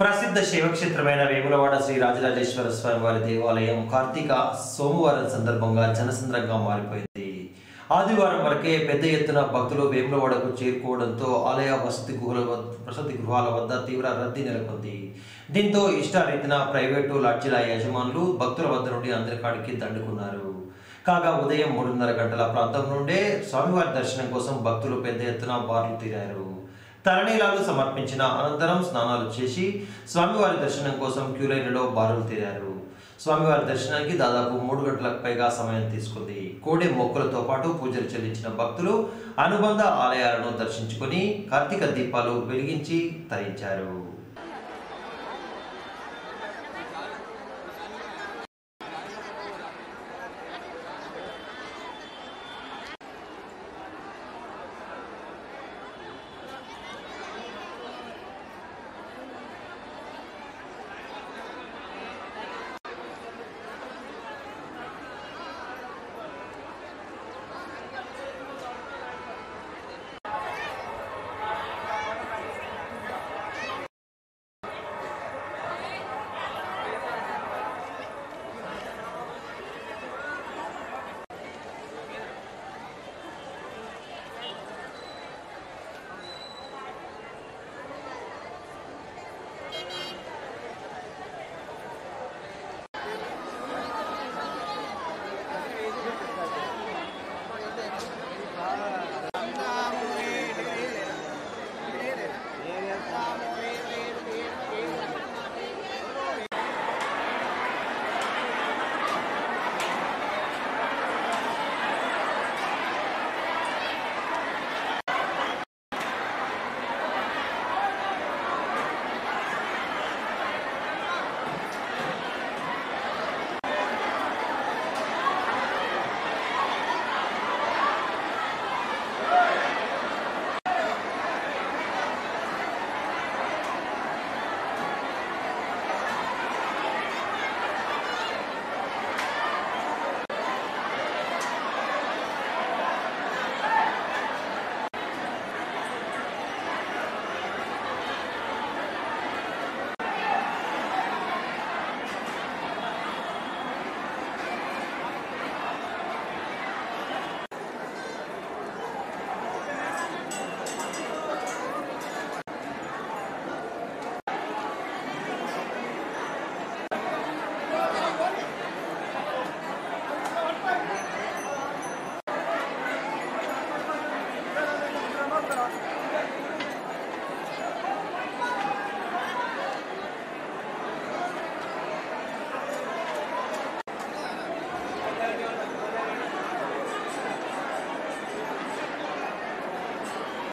ప్రసిద్ధ శైవక్షేత్రమైన వేములవాడ శ్రీ రాజరాజేశ్వర స్వామి వారి దేవాలయం కార్తీక సోమవారం సందర్భంగా జనసంద్రంగా మారిపోయింది. ఆదివారం వరకే పెద్ద ఎత్తున భక్తులు వేములవాడకు చేరుకోవడంతో ఆలయ వసతి గుహల వద్ద వసతి గృహాల వద్ద తీవ్ర రద్దీ నెలకొంది. దీంతో ఇష్టారీతిన ప్రైవేటు లాడ్జీల యజమానులు భక్తుల వద్ద నుండి అందరికాడికి దండుకున్నారు. కాగా ఉదయం మూడున్నర గంటల ప్రాంతం నుండే స్వామివారి దర్శనం కోసం భక్తులు పెద్ద ఎత్తున బార్లు తీరారు. తరణీలాలు సమర్పించిన అనంతరం స్నానాలు చేసి స్వామివారి దర్శనం కోసం క్యూలైన్లో బారులు తీరారు. స్వామివారి దర్శనానికి దాదాపు మూడు గంటలకు పైగా సమయం తీసుకుంది. కోడె మొక్కలతో పాటు పూజలు చెల్లించిన భక్తులు అనుబంధ ఆలయాలను దర్శించుకొని కార్తీక దీపాలు వెలిగించి తరించారు.